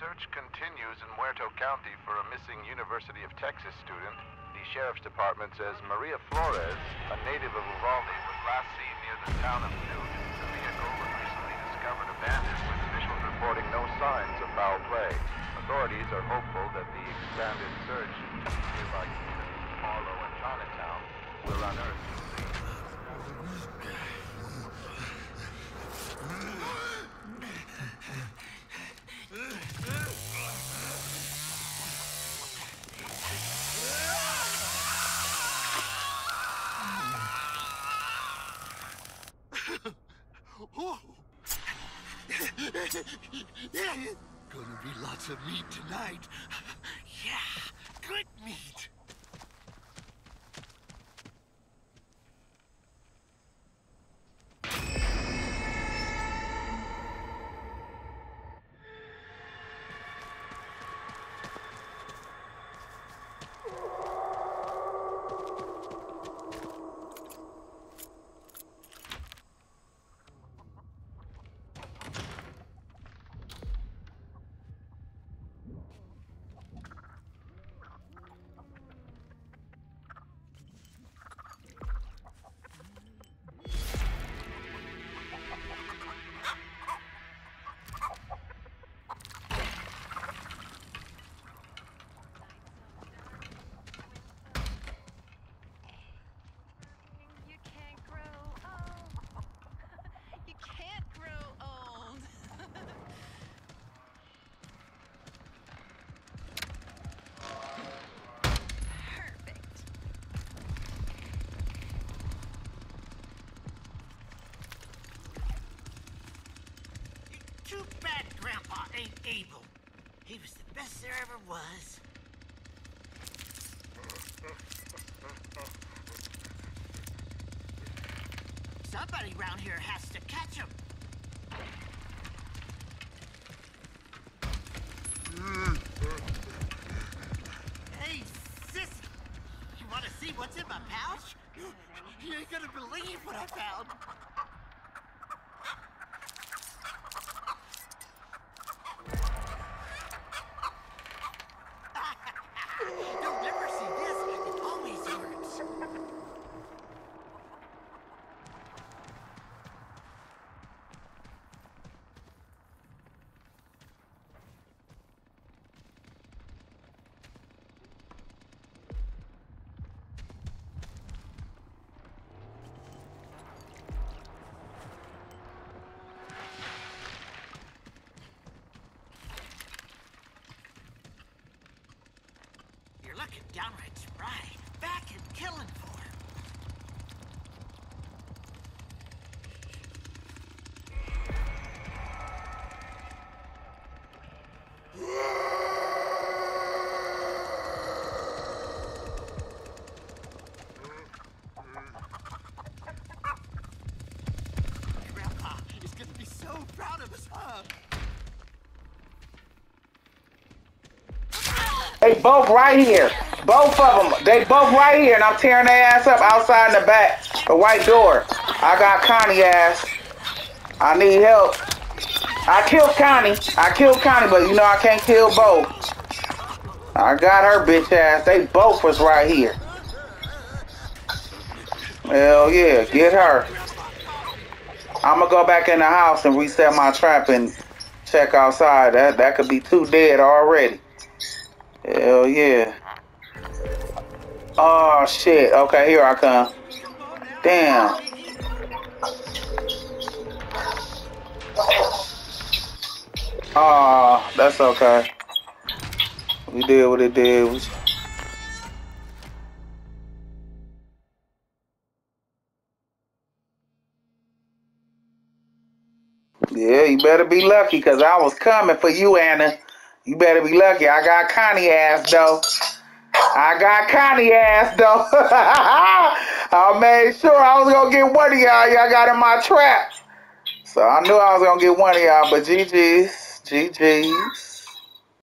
search continues in Muerto County for a missing University of Texas student. The sheriff's department says Maria Flores, a native of Uvalde, was last seen near the town of Newt. The vehicle was recently discovered abandoned, with officials reporting no signs of foul play. Authorities are hopeful that the expanded search into nearby communities Harlow and Chinatown will unearth the Gonna be lots of meat tonight. Too bad Grandpa ain't able. He was the best there ever was. Somebody around here has to catch him. Hey, sissy! You want to see what's in my pouch? You ain't gonna believe what I found. Looking downright spry. Back and killing They both right here. Both of them. They both right here, and I'm tearing their ass up outside in the back. The white door. I got Connie ass. I need help. I killed Connie. I killed Connie, but you know I can't kill both. I got her bitch ass. They both was right here. Hell yeah, get her. I'm gonna go back in the house and reset my trap and check outside. That that could be two dead already. Hell yeah. Oh shit. Okay, here I come. Damn. Oh, that's okay. We did what it did. We- Yeah, you better be lucky because I was coming for you, Anna. You better be lucky. I got Connie ass though. I got Connie ass though. I made sure I was gonna get one of y'all. Y'all got in my trap. So I knew I was gonna get one of y'all, but GG's. GG's.